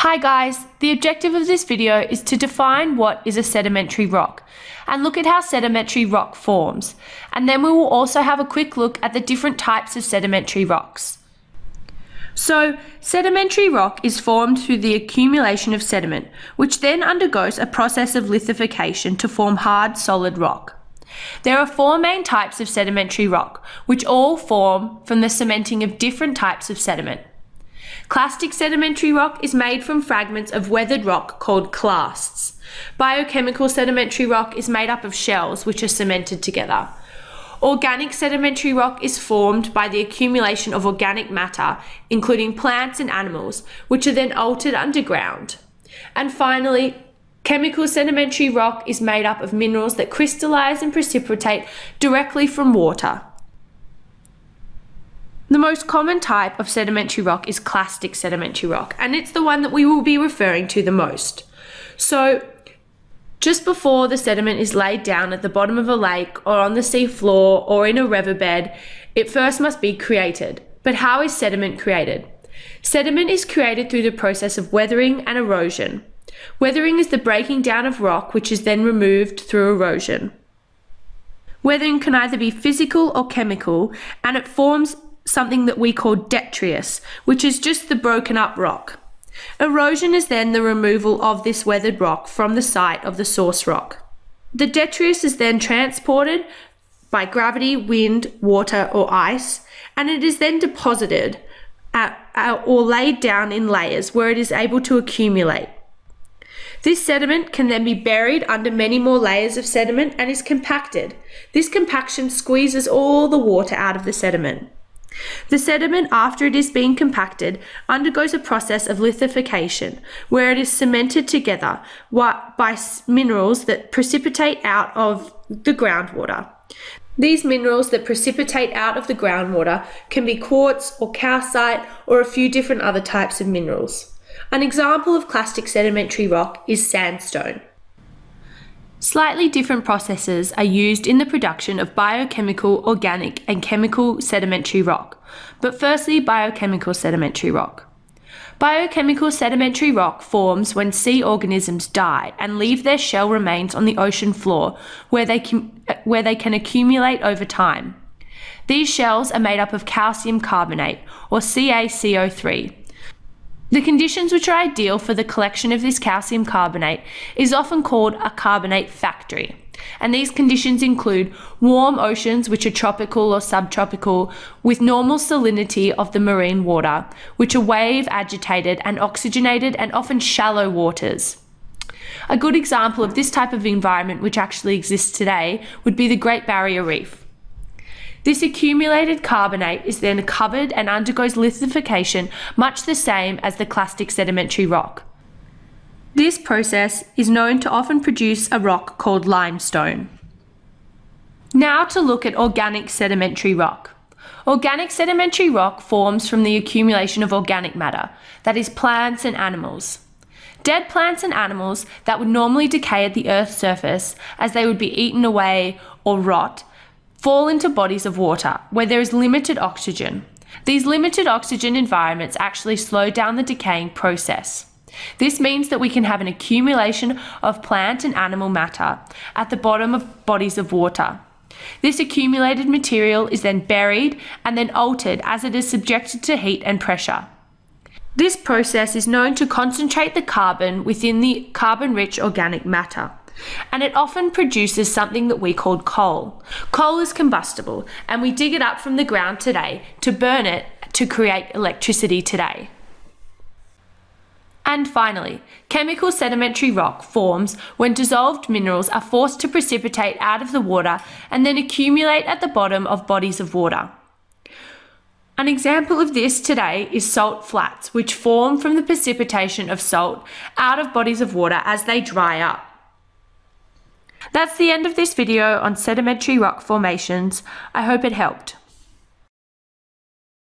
Hi guys, the objective of this video is to define what is a sedimentary rock and look at how sedimentary rock forms. And then we will also have a quick look at the different types of sedimentary rocks. So, sedimentary rock is formed through the accumulation of sediment, which then undergoes a process of lithification to form hard, solid rock. There are four main types of sedimentary rock, which all form from the cementing of different types of sediment. Clastic sedimentary rock is made from fragments of weathered rock called clasts. Biochemical sedimentary rock is made up of shells which are cemented together. Organic sedimentary rock is formed by the accumulation of organic matter, including plants and animals, which are then altered underground. And finally, chemical sedimentary rock is made up of minerals that crystallize and precipitate directly from water. The most common type of sedimentary rock is clastic sedimentary rock, and it's the one that we will be referring to the most. So, just before the sediment is laid down at the bottom of a lake or on the sea floor or in a riverbed, it first must be created. But how is sediment created? Sediment is created through the process of weathering and erosion. Weathering is the breaking down of rock, which is then removed through erosion. Weathering can either be physical or chemical, and it forms something that we call detritus, which is just the broken up rock. Erosion is then the removal of this weathered rock from the site of the source rock. The detritus is then transported by gravity, wind, water, or ice, and it is then deposited at, at, or laid down in layers where it is able to accumulate. This sediment can then be buried under many more layers of sediment and is compacted. This compaction squeezes all the water out of the sediment. The sediment, after it is being compacted, undergoes a process of lithification, where it is cemented together by minerals that precipitate out of the groundwater. These minerals that precipitate out of the groundwater can be quartz or calcite or a few different other types of minerals. An example of clastic sedimentary rock is sandstone. Slightly different processes are used in the production of biochemical, organic, and chemical sedimentary rock. But firstly, biochemical sedimentary rock. Biochemical sedimentary rock forms when sea organisms die and leave their shell remains on the ocean floor where they can, where they can accumulate over time. These shells are made up of calcium carbonate, or CaCO3, the conditions which are ideal for the collection of this calcium carbonate is often called a carbonate factory. And these conditions include warm oceans, which are tropical or subtropical, with normal salinity of the marine water, which are wave agitated and oxygenated and often shallow waters. A good example of this type of environment, which actually exists today, would be the Great Barrier Reef. This accumulated carbonate is then covered and undergoes lithification much the same as the clastic sedimentary rock. This process is known to often produce a rock called limestone. Now to look at organic sedimentary rock. Organic sedimentary rock forms from the accumulation of organic matter, that is plants and animals. Dead plants and animals that would normally decay at the Earth's surface as they would be eaten away or rot fall into bodies of water where there is limited oxygen. These limited oxygen environments actually slow down the decaying process. This means that we can have an accumulation of plant and animal matter at the bottom of bodies of water. This accumulated material is then buried and then altered as it is subjected to heat and pressure. This process is known to concentrate the carbon within the carbon rich organic matter and it often produces something that we call coal. Coal is combustible, and we dig it up from the ground today to burn it to create electricity today. And finally, chemical sedimentary rock forms when dissolved minerals are forced to precipitate out of the water and then accumulate at the bottom of bodies of water. An example of this today is salt flats, which form from the precipitation of salt out of bodies of water as they dry up. That's the end of this video on sedimentary rock formations. I hope it helped.